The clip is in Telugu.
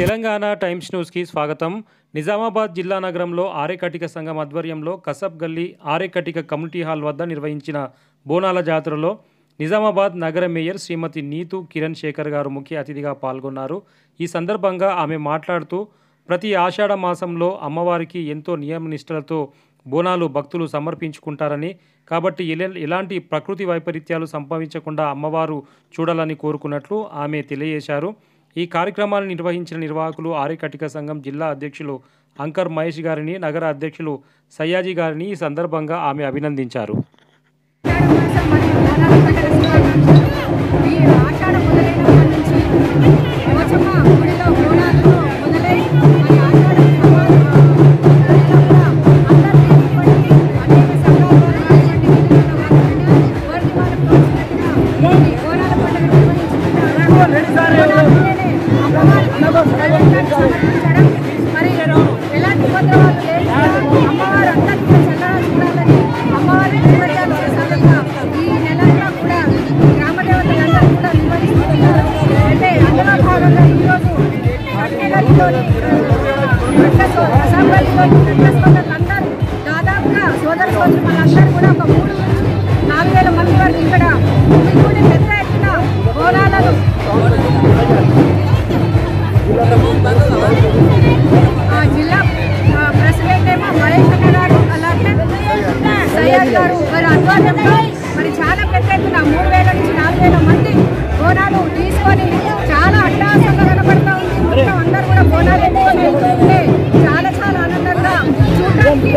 తెలంగాణ టైమ్స్ న్యూస్కి స్వాగతం. నిజామాబాద్ జిల్లా నగరంలో ఆరేకటిక సంఘం ఆధ్వర్యంలో కసబ్ గల్లీ ఆరేకటిక కమ్యూనిటీ హాల్ వద్ద నిర్వహించిన బోనాల జాతరలో నిజామాబాద్ నగర మేయర్ శ్రీమతి నీతు కిరణ్ శేఖర్ గారు ముఖ్య అతిథిగా పాల్గొన్నారు. ఈ సందర్భంగా ఆమె మాట్లాడుతూ ప్రతి ఆషాఢ మాసంలో అమ్మవారికి ఎంతో నియమ నిష్టలతో బోనాలు భక్తులు సమర్పించుకుంటారని కాబట్టి ఎలాంటి ప్రకృతి వైపరీత్యాలు సంభవించకుండా అమ్మవారు చూడాలని కోరుకున్నట్లు ఆమె తెలియజేశారు. ఈ కార్యక్రమాన్ని నిర్వహించిన నిర్వాహకులు ఆర్యకటిక సంఘం జిల్లా అధ్యక్షులు అంకర్ మహేష్ గారిని నగర అధ్యక్షులు సయ్యాజీ గారిని ఈ సందర్భంగా ఆమె అభినందించారు. అమ్మవారికి సమర్పించడం, మరి ఎలాంటి ఉపద్రవాలు లేకుండా అమ్మవారు అందరికీ చల్లగా చూడాలని అమ్మవారి నైవేద్యాలు ఈ నెలంతా కూడా గ్రామ దేవతలందరూ కూడా నిర్వహిస్తున్నారు అంటే అందులో భాగంగా ఈరోజు కట్టెగల్లిలోని రసంగల్లిలోని అందరూ దాదాపుగా సోదర సోదరు మనందరూ కూడా ఒక మూడు నాలుగు వేల మంది వరకు ఇక్కడ జిల్లా ఆ, ప్రెసిడెంట్ ఏమో మహేష్ అన్న గారు అలాగే సయ్యద్ గారు వారి ఆధ్వర్యంలో మరి చాలా పెద్ద ఎత్తున మూడు వేల నుంచి నాలుగు వేల మంది బోనాలు తీసుకొని చాలా అట్టాసంగా కనబడతా ఉంది. మొత్తం అందరూ కూడా బోనాలు ఎత్తుకొని వెళ్తుంటే చాలా చాలా ఆనందంగా చూడడానికి